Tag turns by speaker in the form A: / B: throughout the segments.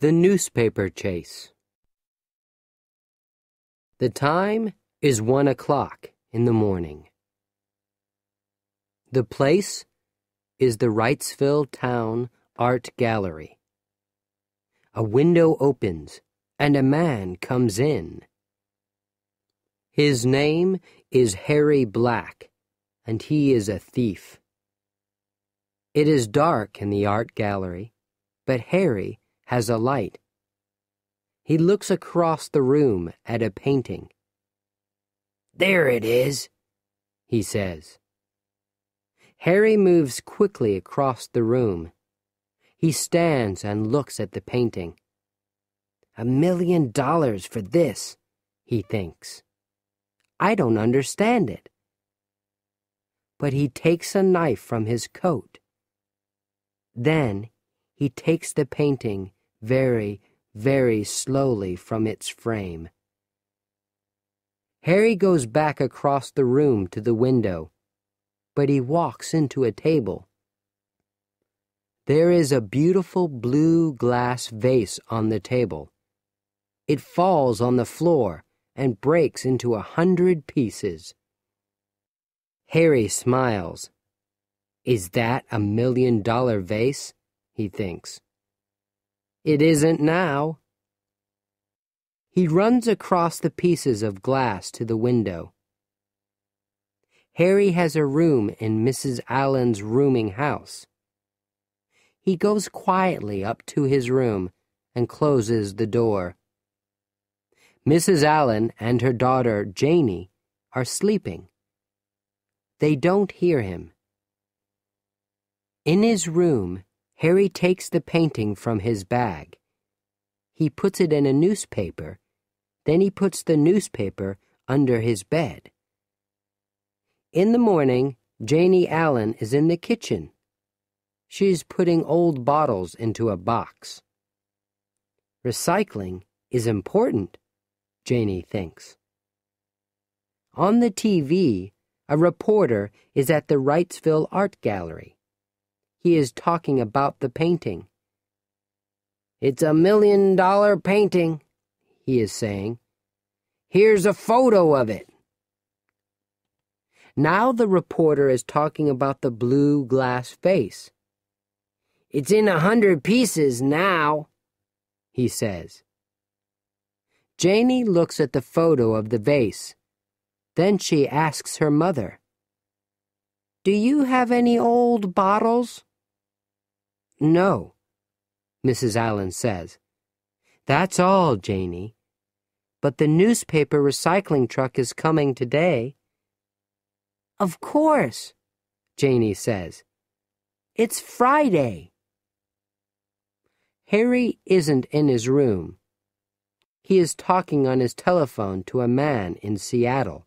A: The Newspaper Chase. The time is one o'clock in the morning. The place is the Wrightsville Town Art Gallery. A window opens and a man comes in. His name is Harry Black, and he is a thief. It is dark in the art gallery, but Harry has a light. He looks across the room at a painting. There it is, he says. Harry moves quickly across the room. He stands and looks at the painting. A million dollars for this, he thinks. I don't understand it. But he takes a knife from his coat. Then he takes the painting very, very slowly from its frame. Harry goes back across the room to the window, but he walks into a table. There is a beautiful blue glass vase on the table. It falls on the floor and breaks into a hundred pieces. Harry smiles. Is that a million dollar vase? he thinks. It isn't now. He runs across the pieces of glass to the window. Harry has a room in Mrs. Allen's rooming house. He goes quietly up to his room and closes the door. Mrs. Allen and her daughter, Janie, are sleeping. They don't hear him. In his room, Harry takes the painting from his bag. He puts it in a newspaper. Then he puts the newspaper under his bed. In the morning, Janie Allen is in the kitchen. She's putting old bottles into a box. Recycling is important, Janie thinks. On the TV, a reporter is at the Wrightsville Art Gallery. He is talking about the painting. It's a million dollar painting, he is saying. Here's a photo of it. Now the reporter is talking about the blue glass vase. It's in a hundred pieces now, he says. Janie looks at the photo of the vase. Then she asks her mother, Do you have any old bottles? No, Mrs. Allen says. That's all, Janie. But the newspaper recycling truck is coming today. Of course, Janie says. It's Friday. Harry isn't in his room. He is talking on his telephone to a man in Seattle.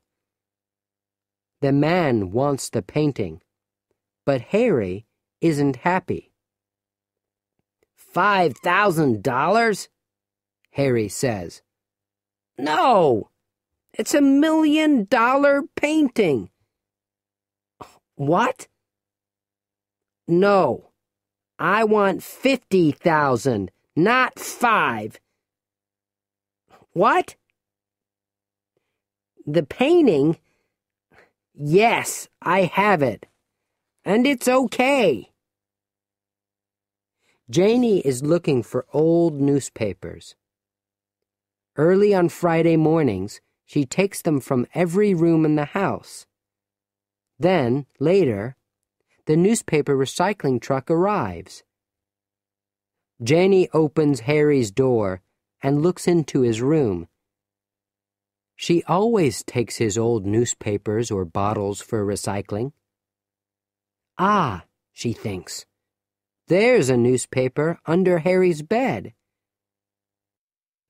A: The man wants the painting, but Harry isn't happy. Five thousand dollars? Harry says. No! It's a million dollar painting. What? No. I want fifty thousand, not five. What? The painting? Yes, I have it. And it's okay. Janie is looking for old newspapers. Early on Friday mornings, she takes them from every room in the house. Then, later, the newspaper recycling truck arrives. Janie opens Harry's door and looks into his room. She always takes his old newspapers or bottles for recycling. Ah, she thinks. There's a newspaper under Harry's bed.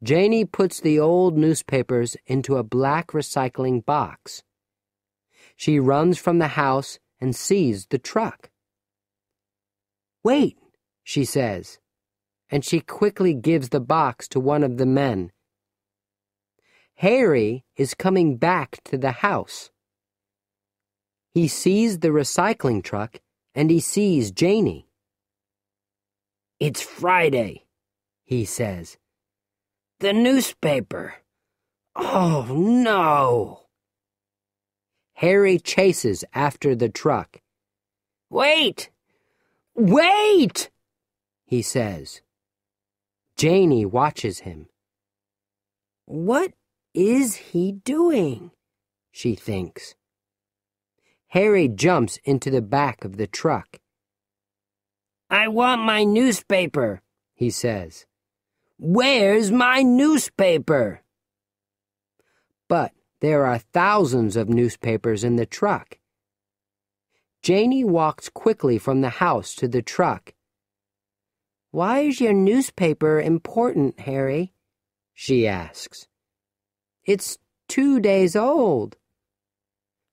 A: Janie puts the old newspapers into a black recycling box. She runs from the house and sees the truck. Wait, she says, and she quickly gives the box to one of the men. Harry is coming back to the house. He sees the recycling truck and he sees Janie. It's Friday, he says. The newspaper. Oh, no. Harry chases after the truck. Wait! Wait! he says. Janie watches him. What is he doing? she thinks. Harry jumps into the back of the truck. I want my newspaper, he says. Where's my newspaper? But there are thousands of newspapers in the truck. Janie walks quickly from the house to the truck. Why is your newspaper important, Harry? she asks. It's two days old.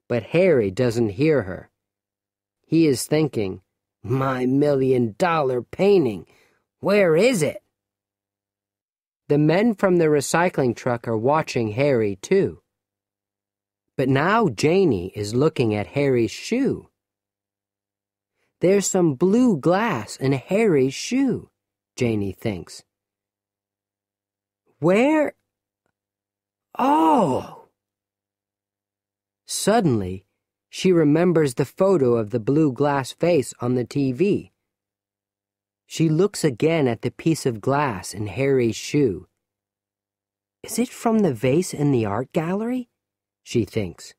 A: But Harry doesn't hear her. He is thinking, My million dollar painting, where is it? The men from the recycling truck are watching Harry, too. But now Janie is looking at Harry's shoe. There's some blue glass in Harry's shoe, Janie thinks. Where? Oh! Suddenly, she remembers the photo of the blue glass vase on the TV. She looks again at the piece of glass in Harry's shoe. Is it from the vase in the art gallery? She thinks.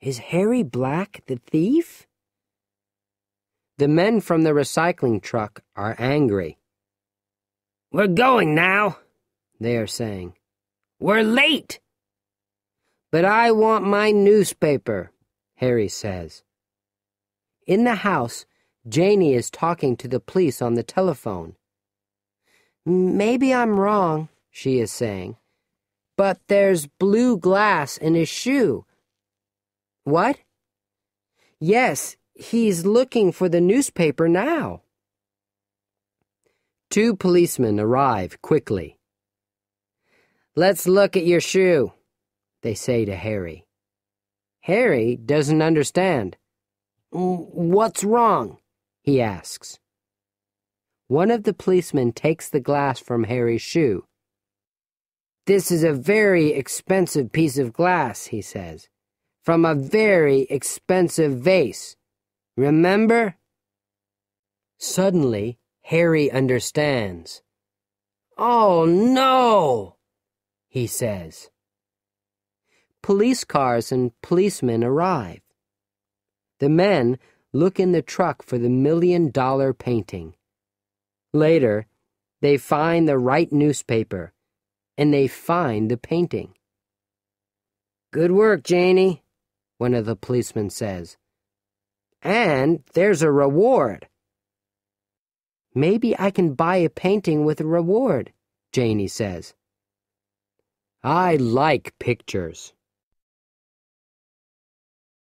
A: Is Harry Black the thief? The men from the recycling truck are angry. We're going now, they are saying. We're late. But I want my newspaper, Harry says. In the house, Janie is talking to the police on the telephone. Maybe I'm wrong, she is saying, but there's blue glass in his shoe. What? Yes, he's looking for the newspaper now. Two policemen arrive quickly. Let's look at your shoe, they say to Harry. Harry doesn't understand. What's wrong? he asks. One of the policemen takes the glass from Harry's shoe. This is a very expensive piece of glass, he says, from a very expensive vase. Remember? Suddenly, Harry understands. Oh no! he says. Police cars and policemen arrive. The men look in the truck for the million dollar painting. Later, they find the right newspaper and they find the painting. Good work, Janie, one of the policemen says. And there's a reward. Maybe I can buy a painting with a reward, Janie says. I like pictures.